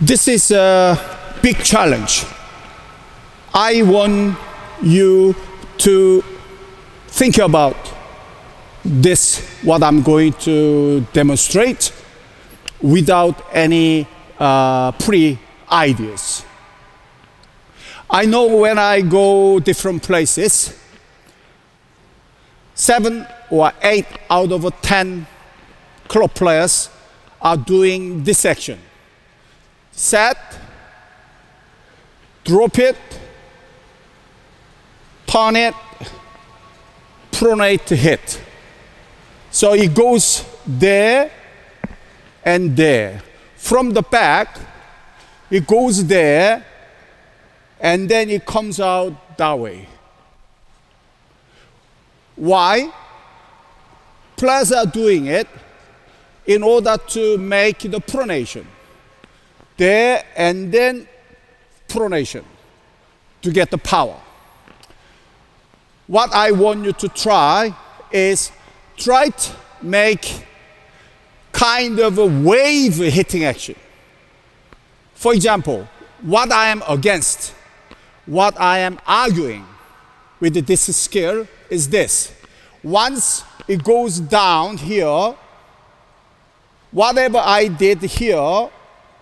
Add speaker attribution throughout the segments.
Speaker 1: This is a big challenge. I want you to think about this, what I'm going to demonstrate, without any uh, pre ideas. I know when I go different places, seven or eight out of ten club players are doing this action set, drop it, turn it, pronate hit. So it goes there and there. From the back, it goes there and then it comes out that way. Why? Players are doing it in order to make the pronation there and then pronation to get the power. What I want you to try is try to make kind of a wave hitting action. For example, what I am against, what I am arguing with this skill is this. Once it goes down here, whatever I did here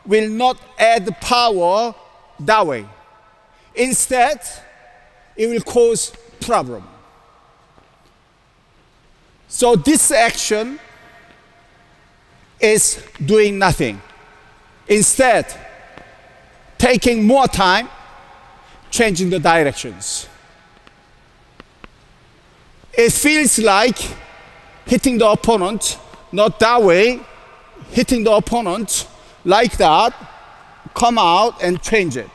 Speaker 1: will not add power that way. Instead, it will cause problem. So this action is doing nothing. Instead, taking more time, changing the directions. It feels like hitting the opponent, not that way, hitting the opponent like that, come out and change it.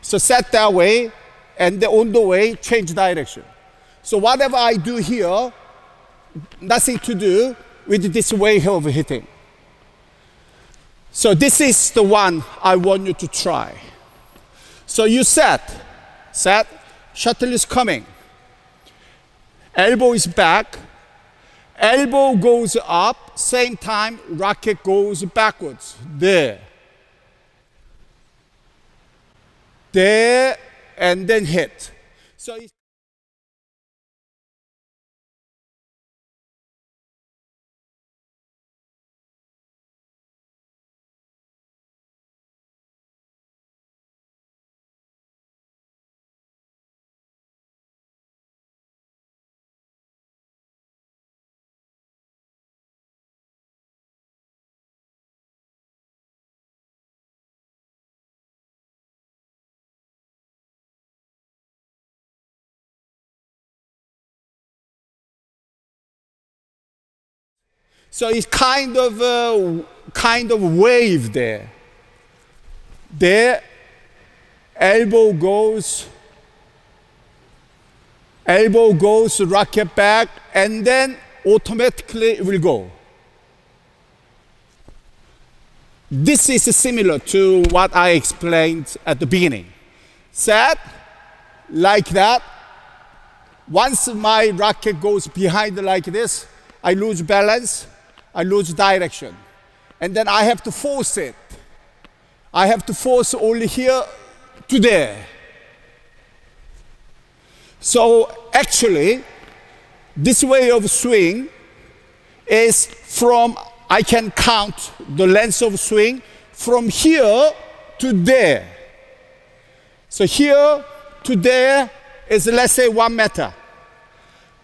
Speaker 1: So set that way, and the, on the way, change direction. So whatever I do here, nothing to do with this way of hitting. So this is the one I want you to try. So you set, set, shuttle is coming. Elbow is back, elbow goes up, same time racket goes backwards. There. There, and then hit. So So it's kind of a kind of wave there. There, elbow goes, elbow goes, racket back, and then automatically it will go. This is similar to what I explained at the beginning. Set, like that. Once my racket goes behind like this, I lose balance I lose direction. And then I have to force it. I have to force only here to there. So actually, this way of swing is from, I can count the length of swing from here to there. So here to there is let's say one meter.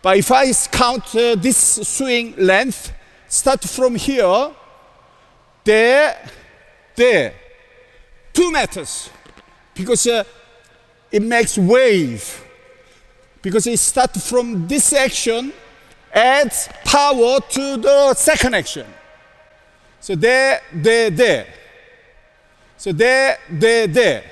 Speaker 1: But if I count uh, this swing length, start from here, there, there. Two meters. Because uh, it makes wave. Because it starts from this action, adds power to the second action. So there, there, there. So there, there, there.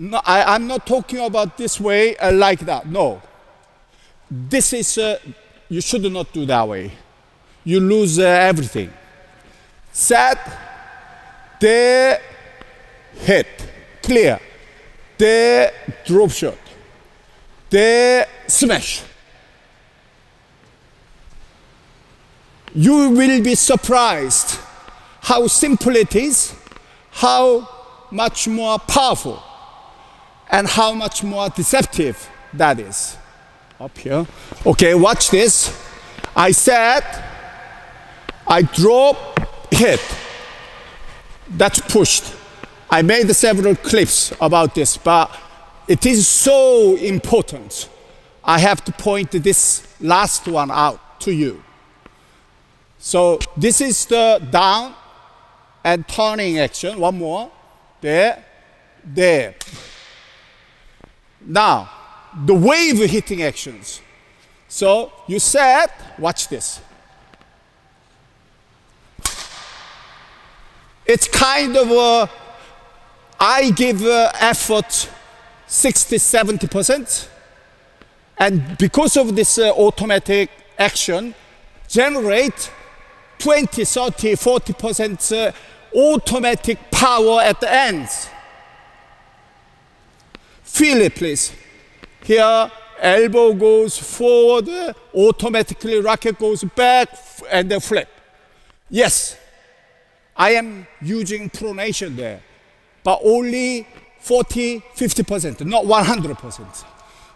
Speaker 1: No, I, am not talking about this way uh, like that. No. This is, uh, you should not do that way. You lose uh, everything. Set, there, hit, clear. There, drop shot. There, smash. You will be surprised how simple it is, how much more powerful and how much more deceptive that is. Up here. Okay, watch this. I said, I drop, hit. That's pushed. I made several clips about this, but it is so important. I have to point this last one out to you. So this is the down and turning action. One more. There, there. Now, the wave hitting actions. So you set, watch this. It's kind of a, I give uh, effort 60, 70%. And because of this uh, automatic action, generate 20, 30, 40% uh, automatic power at the ends. Feel it, please. Here, elbow goes forward, automatically racket goes back, and then flip. Yes, I am using pronation there, but only 40, 50%, not 100%.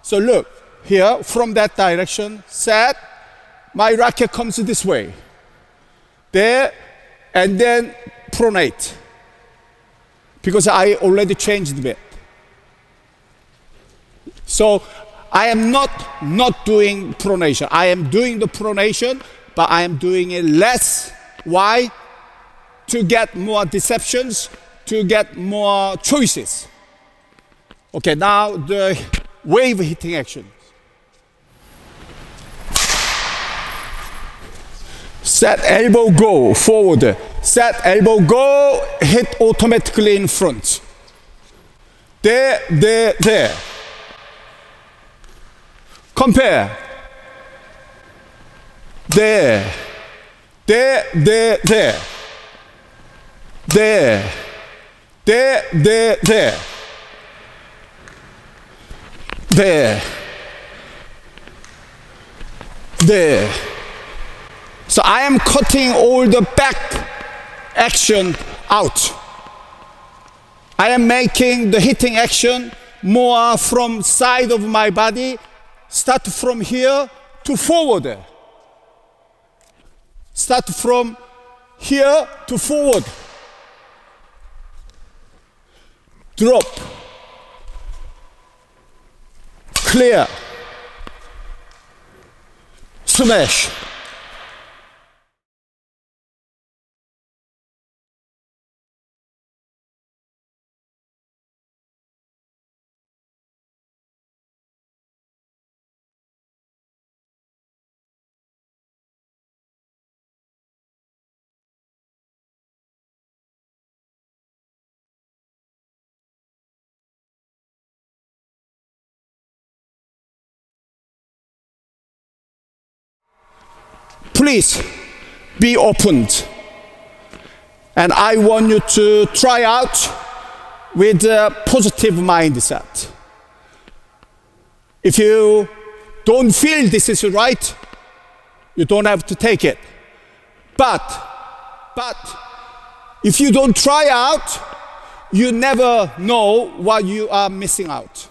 Speaker 1: So look, here, from that direction, set, my racket comes this way. There, and then pronate. Because I already changed a bit. So I am not not doing pronation. I am doing the pronation, but I am doing it less. Why? To get more deceptions, to get more choices. Okay, now the wave hitting action. Set elbow go forward. Set elbow go, hit automatically in front. There, there, there. Compare. There. There, there, there. There. There, there, there. There. There. So I am cutting all the back action out. I am making the hitting action more from side of my body Start from here to forward. Start from here to forward. Drop. Clear. Smash. Please be opened. And I want you to try out with a positive mindset. If you don't feel this is right, you don't have to take it. But, but, if you don't try out, you never know what you are missing out.